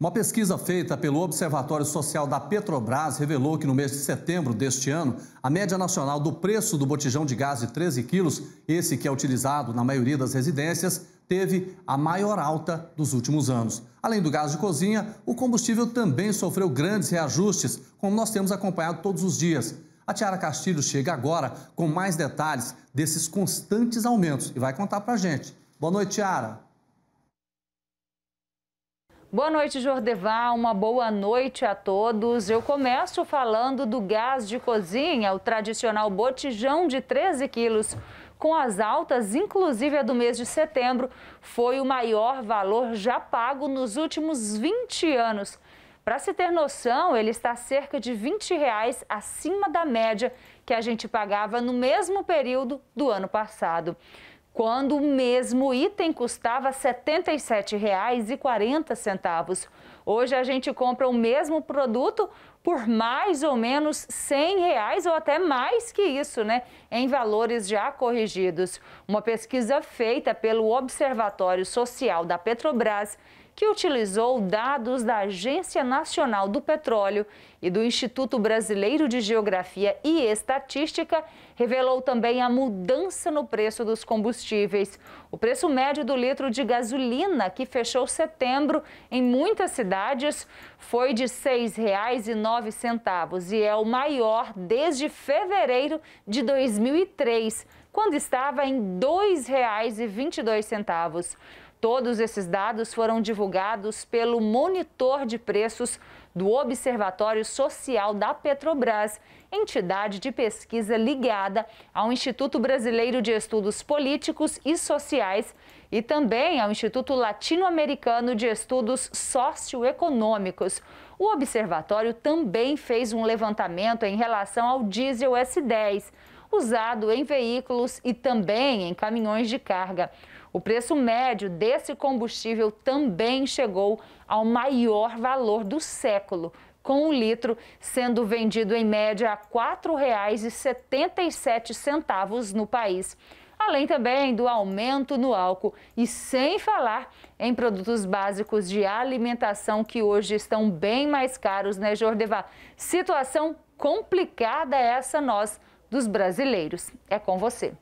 Uma pesquisa feita pelo Observatório Social da Petrobras revelou que no mês de setembro deste ano, a média nacional do preço do botijão de gás de 13 quilos, esse que é utilizado na maioria das residências, teve a maior alta dos últimos anos. Além do gás de cozinha, o combustível também sofreu grandes reajustes, como nós temos acompanhado todos os dias. A Tiara Castilho chega agora com mais detalhes desses constantes aumentos e vai contar para a gente. Boa noite, Tiara. Boa noite, Jordeval. Uma boa noite a todos. Eu começo falando do gás de cozinha, o tradicional botijão de 13 quilos. Com as altas, inclusive a do mês de setembro, foi o maior valor já pago nos últimos 20 anos. Para se ter noção, ele está cerca de 20 reais acima da média que a gente pagava no mesmo período do ano passado quando o mesmo item custava R$ 77,40. Hoje a gente compra o mesmo produto por mais ou menos 100 reais ou até mais que isso, né? Em valores já corrigidos. Uma pesquisa feita pelo Observatório Social da Petrobras que utilizou dados da Agência Nacional do Petróleo e do Instituto Brasileiro de Geografia e Estatística, revelou também a mudança no preço dos combustíveis. O preço médio do litro de gasolina, que fechou setembro em muitas cidades, foi de R$ 6,09 e é o maior desde fevereiro de 2003, quando estava em R$ 2,22. Todos esses dados foram divulgados pelo monitor de preços do Observatório Social da Petrobras, entidade de pesquisa ligada ao Instituto Brasileiro de Estudos Políticos e Sociais e também ao Instituto Latino-Americano de Estudos Socioeconômicos. O observatório também fez um levantamento em relação ao diesel S10, usado em veículos e também em caminhões de carga. O preço médio desse combustível também chegou ao maior valor do século, com um litro sendo vendido em média a R$ 4,77 no país. Além também do aumento no álcool e sem falar em produtos básicos de alimentação que hoje estão bem mais caros, né, Jordeva? Situação complicada essa nós dos brasileiros. É com você.